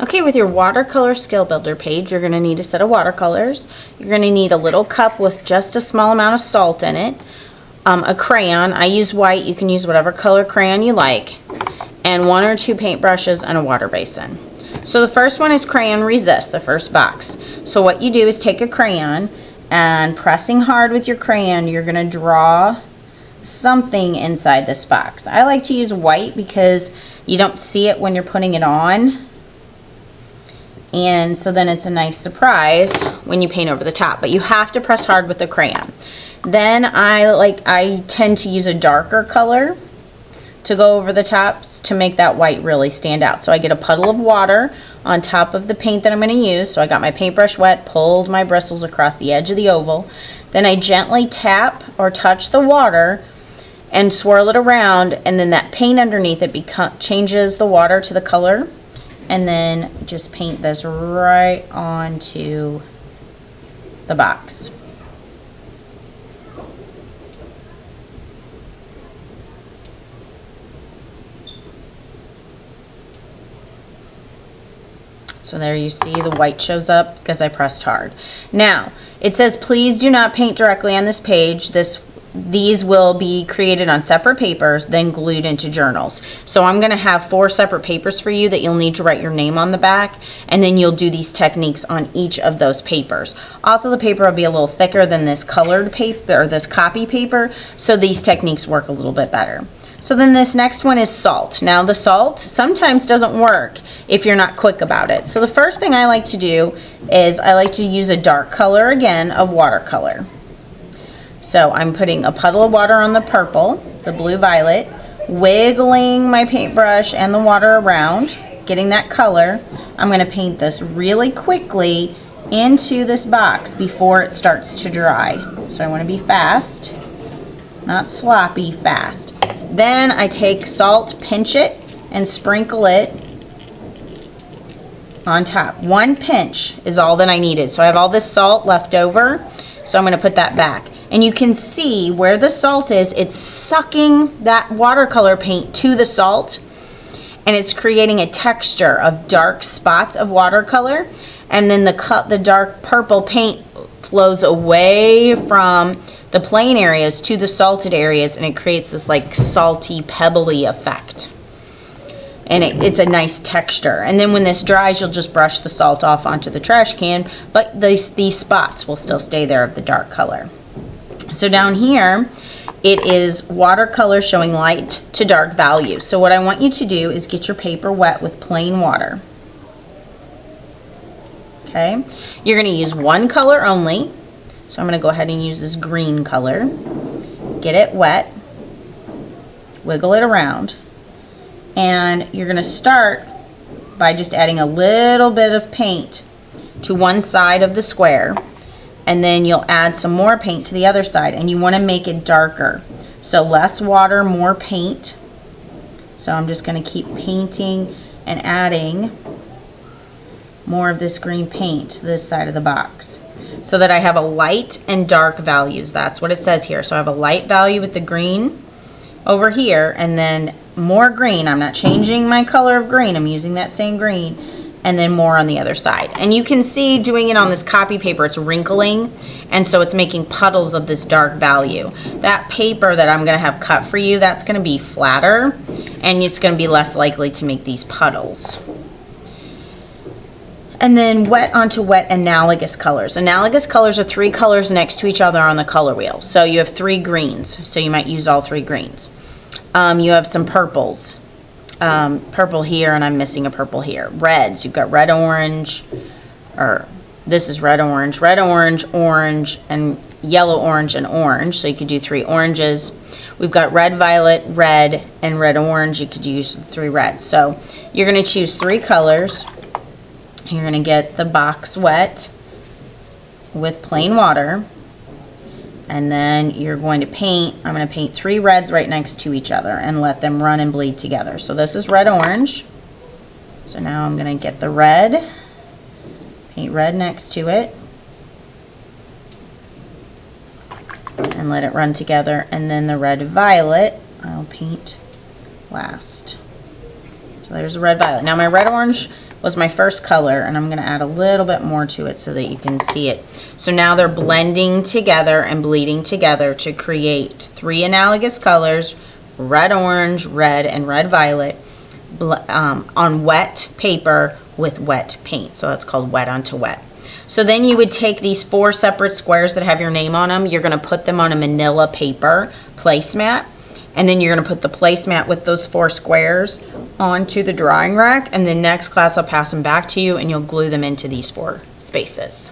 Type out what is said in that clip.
Okay, with your watercolor skill builder page, you're gonna need a set of watercolors. You're gonna need a little cup with just a small amount of salt in it, um, a crayon, I use white, you can use whatever color crayon you like, and one or two paintbrushes and a water basin. So the first one is crayon resist, the first box. So what you do is take a crayon and pressing hard with your crayon, you're gonna draw something inside this box. I like to use white because you don't see it when you're putting it on and so then it's a nice surprise when you paint over the top but you have to press hard with the crayon. Then I like I tend to use a darker color to go over the tops to make that white really stand out. So I get a puddle of water on top of the paint that I'm going to use. So I got my paintbrush wet pulled my bristles across the edge of the oval. Then I gently tap or touch the water and swirl it around and then that paint underneath it changes the water to the color and then just paint this right onto the box. So there you see the white shows up because I pressed hard. Now, it says please do not paint directly on this page. This these will be created on separate papers, then glued into journals. So I'm going to have four separate papers for you that you'll need to write your name on the back, and then you'll do these techniques on each of those papers. Also, the paper will be a little thicker than this colored paper, or this copy paper, so these techniques work a little bit better. So then this next one is salt. Now the salt sometimes doesn't work if you're not quick about it. So the first thing I like to do is I like to use a dark color again of watercolor. So I'm putting a puddle of water on the purple, the blue violet, wiggling my paintbrush and the water around, getting that color. I'm going to paint this really quickly into this box before it starts to dry. So I want to be fast, not sloppy, fast. Then I take salt, pinch it, and sprinkle it on top. One pinch is all that I needed. So I have all this salt left over, so I'm going to put that back and you can see where the salt is, it's sucking that watercolor paint to the salt. And it's creating a texture of dark spots of watercolor. And then the cut the dark purple paint flows away from the plain areas to the salted areas. And it creates this like salty pebbly effect. And it, it's a nice texture. And then when this dries you'll just brush the salt off onto the trash can. But these, these spots will still stay there of the dark color so down here, it is watercolor showing light to dark value. So what I want you to do is get your paper wet with plain water. Okay, you're going to use one color only. So I'm going to go ahead and use this green color. Get it wet. Wiggle it around. And you're going to start by just adding a little bit of paint to one side of the square and then you'll add some more paint to the other side and you want to make it darker. So less water, more paint. So I'm just going to keep painting and adding more of this green paint to this side of the box so that I have a light and dark values. That's what it says here. So I have a light value with the green over here and then more green. I'm not changing my color of green. I'm using that same green and then more on the other side. And you can see doing it on this copy paper, it's wrinkling, and so it's making puddles of this dark value. That paper that I'm gonna have cut for you, that's gonna be flatter, and it's gonna be less likely to make these puddles. And then wet onto wet analogous colors. Analogous colors are three colors next to each other on the color wheel. So you have three greens, so you might use all three greens. Um, you have some purples, um, purple here and I'm missing a purple here. Reds, you've got red, orange, or this is red, orange, red, orange, orange, and yellow, orange, and orange. So you could do three oranges. We've got red, violet, red, and red, orange. You could use three reds. So you're going to choose three colors. You're going to get the box wet with plain water and then you're going to paint, I'm going to paint three reds right next to each other and let them run and bleed together. So this is red-orange. So now I'm going to get the red, paint red next to it, and let it run together. And then the red-violet, I'll paint last. So there's the red-violet. Now my red-orange was my first color, and I'm gonna add a little bit more to it so that you can see it. So now they're blending together and bleeding together to create three analogous colors, red orange, red, and red violet, um, on wet paper with wet paint. So it's called wet onto wet. So then you would take these four separate squares that have your name on them, you're gonna put them on a manila paper placemat, and then you're gonna put the placemat with those four squares onto the drawing rack, and the next class I'll pass them back to you and you'll glue them into these four spaces.